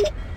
you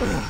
you